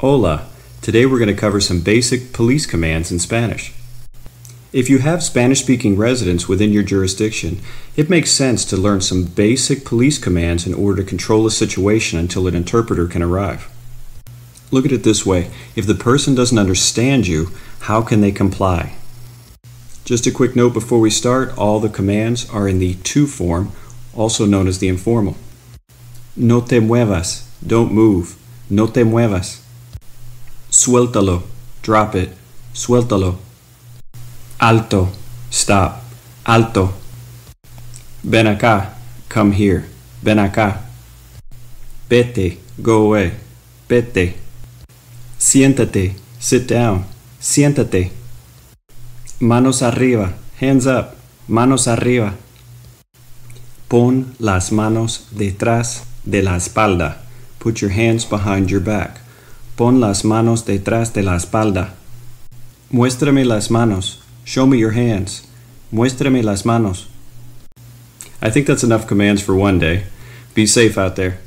Hola! Today we're going to cover some basic police commands in Spanish. If you have Spanish speaking residents within your jurisdiction, it makes sense tú learn some basic police commands in order to control a situation until an interpreter can arrive. Look at it this way if the person doesn't understand you, how can they comply? Just a quick note before we start all the commands are in the to form, also known as the informal. No te muevas, don't move. No te muevas. Suéltalo, drop it. Suéltalo. Alto, stop. Alto. Ven acá, come here. Ven acá. Vete, go away. Vete. Siéntate, sit down. Siéntate. Manos arriba, hands up. Manos arriba. Pon las manos detrás de la espalda. Put your hands behind your back. Pon las manos detrás de la espalda. Muéstrame las manos. Show me your hands. Muéstrame las manos. I think that's enough commands for one day. Be safe out there.